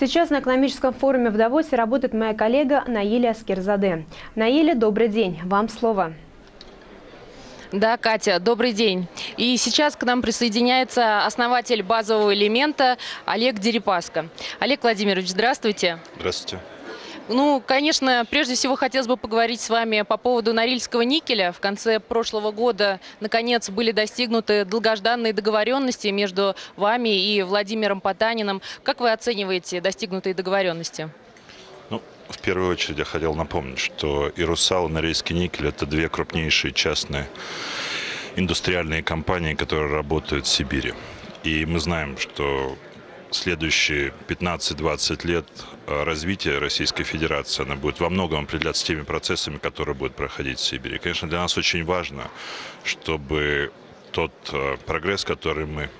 Сейчас на экономическом форуме в Давосе работает моя коллега Наиля Аскерзаде. Наиля, добрый день. Вам слово. Да, Катя, добрый день. И сейчас к нам присоединяется основатель базового элемента Олег Дерипаска. Олег Владимирович, здравствуйте. Здравствуйте. Ну, конечно, прежде всего хотелось бы поговорить с вами по поводу Норильского никеля. В конце прошлого года, наконец, были достигнуты долгожданные договоренности между вами и Владимиром Потаниным. Как вы оцениваете достигнутые договоренности? Ну, в первую очередь я хотел напомнить, что и «Русал», и «Норильский никель» — это две крупнейшие частные индустриальные компании, которые работают в Сибири. И мы знаем, что следующие 15-20 лет э, развития Российской Федерации, она будет во многом определяться теми процессами, которые будут проходить в Сибири. Конечно, для нас очень важно, чтобы тот э, прогресс, который мы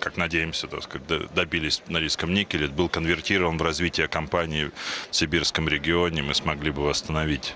как надеемся, так сказать, добились на Норильском никеле, был конвертирован в развитие компании в сибирском регионе. Мы смогли бы восстановить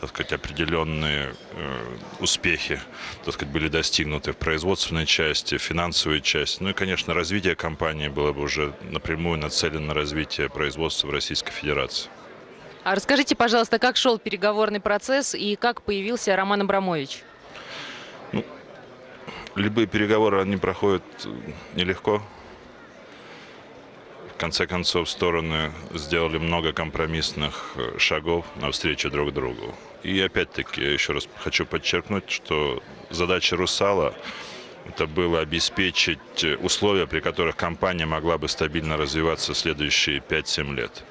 так сказать, определенные э, успехи так сказать, были достигнуты в производственной части, в финансовой части. Ну и, конечно, развитие компании было бы уже напрямую нацелено на развитие производства в Российской Федерации. А расскажите, пожалуйста, как шел переговорный процесс и как появился Роман Абрамович? Любые переговоры, они проходят нелегко. В конце концов, стороны сделали много компромиссных э, шагов навстречу друг другу. И опять-таки, я еще раз хочу подчеркнуть, что задача «Русала» это было обеспечить условия, при которых компания могла бы стабильно развиваться следующие 5-7 лет.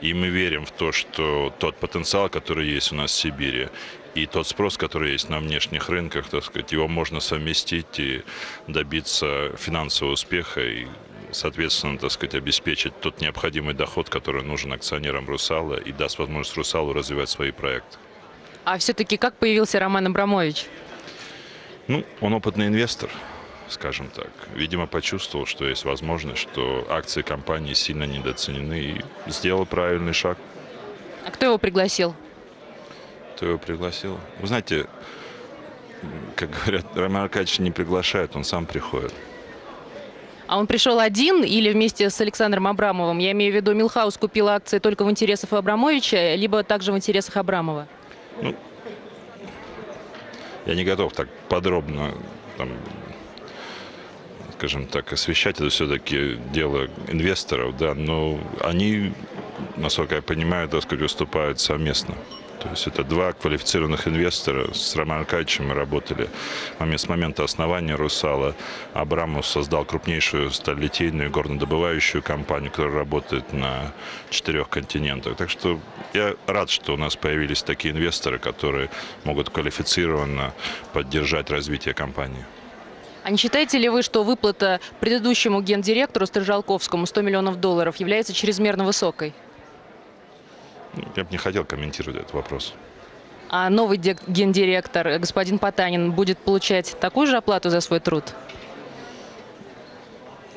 И мы верим в то, что тот потенциал, который есть у нас в Сибири, и тот спрос, который есть на внешних рынках, так сказать, его можно совместить и добиться финансового успеха и соответственно, так сказать, обеспечить тот необходимый доход, который нужен акционерам «Русала» и даст возможность «Русалу» развивать свои проекты. А все-таки как появился Роман Абрамович? Ну, он опытный инвестор, скажем так. Видимо, почувствовал, что есть возможность, что акции компании сильно недооценены и сделал правильный шаг. А кто его пригласил? Кто его пригласил. Вы знаете, как говорят, Роман Аркадьевич не приглашает, он сам приходит. А он пришел один или вместе с Александром Абрамовым? Я имею в виду, Милхаус купил акции только в интересах Абрамовича, либо также в интересах Абрамова? Ну, я не готов так подробно, там, скажем так, освещать. Это все-таки дело инвесторов, да, но они, насколько я понимаю, так сказать, выступают совместно. То есть это два квалифицированных инвестора. С Романом Аркадьевичем мы работали с момента основания «Русала». Абрамов создал крупнейшую сталелитейную горнодобывающую компанию, которая работает на четырех континентах. Так что я рад, что у нас появились такие инвесторы, которые могут квалифицированно поддержать развитие компании. А не считаете ли вы, что выплата предыдущему гендиректору Стрижалковскому 100 миллионов долларов является чрезмерно высокой? Я бы не хотел комментировать этот вопрос. А новый гендиректор, господин Потанин, будет получать такую же оплату за свой труд?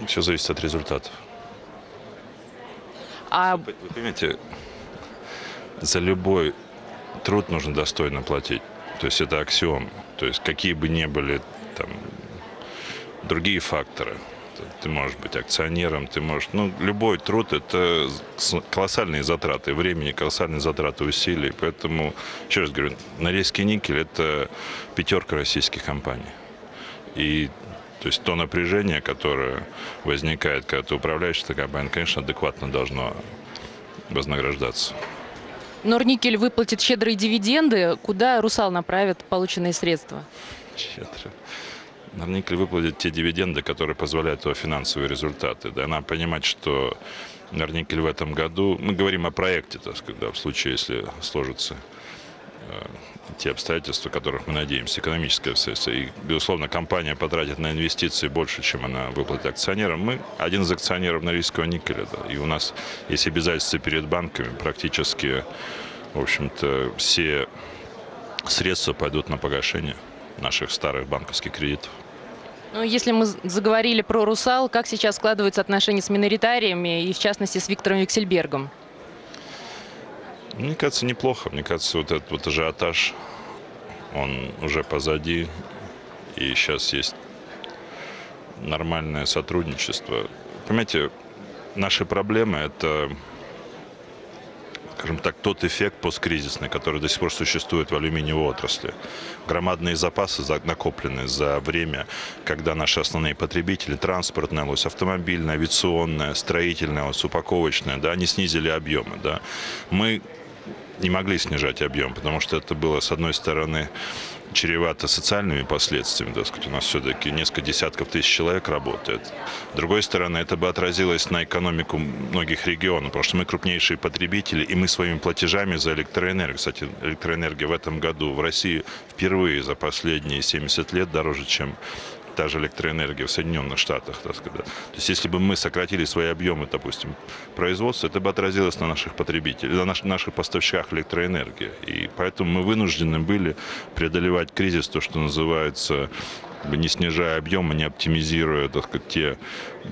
Все зависит от результатов. А... Вы понимаете, за любой труд нужно достойно платить. То есть это аксиом. То есть какие бы ни были там другие факторы – ты можешь быть акционером, ты можешь... Ну, любой труд – это колоссальные затраты времени, колоссальные затраты усилий. Поэтому, еще раз говорю, Норильский никель – это пятерка российских компаний. И то есть то напряжение, которое возникает, когда ты управляешь этой компанией, конечно, адекватно должно вознаграждаться. Норникель выплатит щедрые дивиденды. Куда «Русал» направит полученные средства? Щедро. Норникель выплатит те дивиденды, которые позволяют его финансовые результаты. Да, надо понимать, что Норникель в этом году, мы говорим о проекте, так сказать, да, в случае, если сложатся э, те обстоятельства, которых мы надеемся, экономическое обстоятельство. И, безусловно, компания потратит на инвестиции больше, чем она выплатит акционерам. Мы один из акционеров Норильского никеля, да, и у нас есть обязательства перед банками. Практически, в общем-то, все средства пойдут на погашение наших старых банковских кредитов. Ну, если мы заговорили про «Русал», как сейчас складываются отношения с миноритариями и, в частности, с Виктором Виксельбергом? Мне кажется, неплохо. Мне кажется, вот этот вот ажиотаж, он уже позади. И сейчас есть нормальное сотрудничество. Понимаете, наши проблемы – это скажем так, тот эффект посткризисный, который до сих пор существует в алюминиевой отрасли. Громадные запасы накоплены за время, когда наши основные потребители, транспортная ось, автомобильная, авиационная, строительная ось, упаковочная, да, они снизили объемы. Да. Мы не могли снижать объем, потому что это было, с одной стороны, чревато социальными последствиями, так сказать, у нас все-таки несколько десятков тысяч человек работает. С другой стороны, это бы отразилось на экономику многих регионов, потому что мы крупнейшие потребители, и мы своими платежами за электроэнергию, кстати, электроэнергия в этом году в России впервые за последние 70 лет дороже, чем та же электроэнергия в Соединенных Штатах, так сказать. То есть если бы мы сократили свои объемы, допустим, производства, это бы отразилось на наших потребителях, на наш, наших поставщиках электроэнергии. И поэтому мы вынуждены были преодолевать кризис, то, что называется не снижая объема, не оптимизируя так сказать, те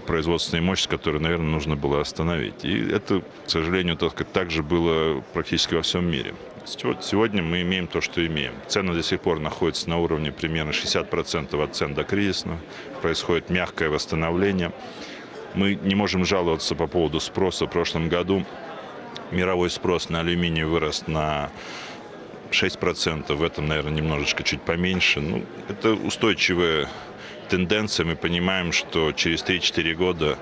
производственные мощности, которые, наверное, нужно было остановить. И это, к сожалению, так сказать, также было практически во всем мире. Сегодня мы имеем то, что имеем. Цены до сих пор находятся на уровне примерно 60% от цен до кризисного. Происходит мягкое восстановление. Мы не можем жаловаться по поводу спроса. В прошлом году мировой спрос на алюминий вырос на 6%. В этом, наверное, немножечко чуть поменьше. Ну, это устойчивая тенденция. Мы понимаем, что через 3-4 года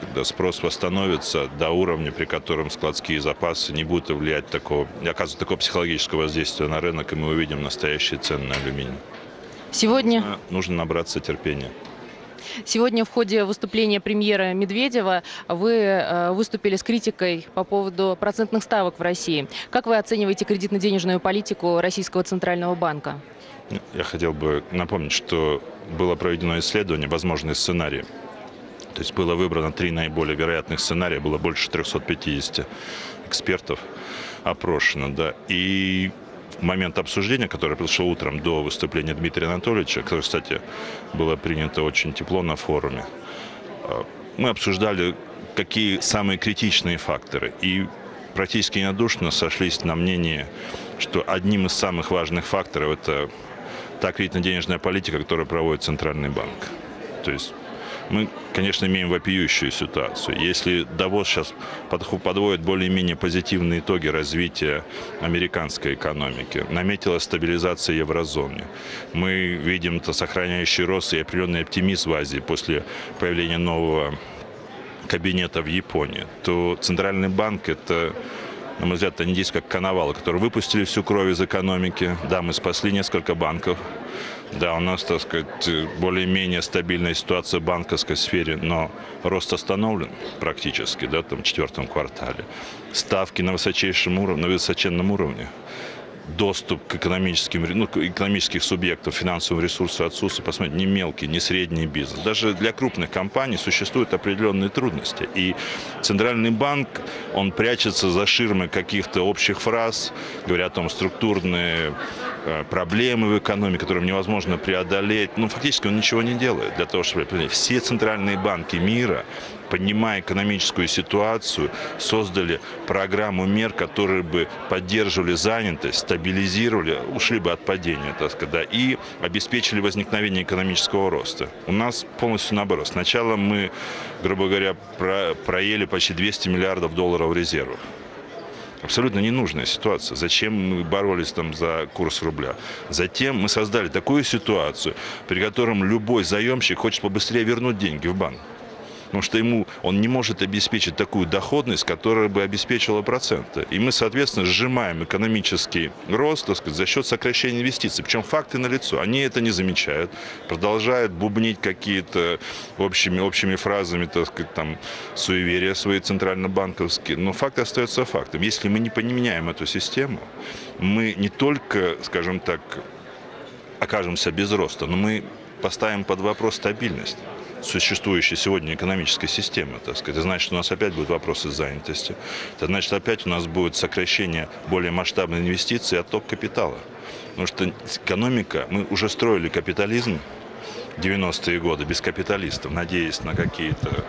когда спрос восстановится до уровня, при котором складские запасы не будут влиять такого, оказывать такого психологического воздействия на рынок, и мы увидим настоящие цены на алюминий. Сегодня нужно, нужно набраться терпения. Сегодня в ходе выступления премьера Медведева вы э, выступили с критикой по поводу процентных ставок в России. Как вы оцениваете кредитно-денежную политику Российского Центрального банка? Я хотел бы напомнить, что было проведено исследование «Возможные сценарии». То есть было выбрано три наиболее вероятных сценария, было больше 350 экспертов опрошено. Да. И в момент обсуждения, которое произошло утром до выступления Дмитрия Анатольевича, которое, кстати, было принято очень тепло на форуме, а, мы обсуждали, какие самые критичные факторы. И практически недушно сошлись на мнении, что одним из самых важных факторов это та кредитно-денежная политика, которую проводит Центральный банк. То есть мы, конечно, имеем вопиющую ситуацию. Если Давос сейчас подводит более-менее позитивные итоги развития американской экономики, наметила стабилизация еврозоны, мы видим -то сохраняющий рост и определенный оптимизм в Азии после появления нового кабинета в Японии, то Центральный банк – это на мой взгляд, они здесь как коновалы, которые выпустили всю кровь из экономики. Да, мы спасли несколько банков. Да, у нас, так сказать, более-менее стабильная ситуация в банковской сфере, но рост остановлен практически, да, там, в четвертом квартале. Ставки на высочайшем уровне, на высоченном уровне доступ к экономическим, ну, экономических субъектов, финансовым ресурсам отсутствует. Посмотрите, не мелкий, не средний бизнес. Даже для крупных компаний существуют определенные трудности. И Центральный банк, он прячется за ширмой каких-то общих фраз, говоря о том, структурные э, проблемы в экономике, которые невозможно преодолеть. Ну, фактически он ничего не делает для того, чтобы... Все центральные банки мира понимая экономическую ситуацию, создали программу мер, которые бы поддерживали занятость, стабилизировали, ушли бы от падения, так сказать, и обеспечили возникновение экономического роста. У нас полностью наоборот. Сначала мы, грубо говоря, про, проели почти 200 миллиардов долларов резервов. Абсолютно ненужная ситуация. Зачем мы боролись там за курс рубля? Затем мы создали такую ситуацию, при котором любой заемщик хочет побыстрее вернуть деньги в банк потому что ему он не может обеспечить такую доходность, которая бы обеспечила проценты. И мы, соответственно, сжимаем экономический рост так сказать, за счет сокращения инвестиций. Причем факты налицо. Они это не замечают, продолжают бубнить какие-то общими, общими фразами, так сказать, там, суеверия свои центрально-банковские. Но факт остается фактом. Если мы не поменяем эту систему, мы не только, скажем так, окажемся без роста, но мы поставим под вопрос стабильность существующей сегодня экономической системы. Так сказать. Это значит, у нас опять будут вопросы занятости. Это значит, опять у нас будет сокращение более масштабной инвестиции и отток капитала. Потому что экономика, мы уже строили капитализм 90-е годы без капиталистов, надеясь на какие-то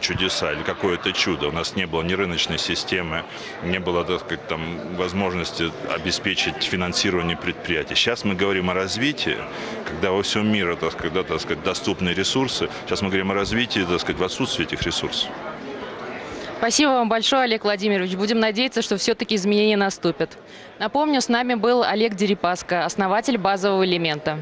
чудеса или какое-то чудо. У нас не было ни рыночной системы, не было так сказать, там, возможности обеспечить финансирование предприятий. Сейчас мы говорим о развитии, когда во всем мире так сказать, так сказать, доступны ресурсы. Сейчас мы говорим о развитии так сказать, в отсутствии этих ресурсов. Спасибо вам большое, Олег Владимирович. Будем надеяться, что все-таки изменения наступят. Напомню, с нами был Олег Дерипаска, основатель базового элемента.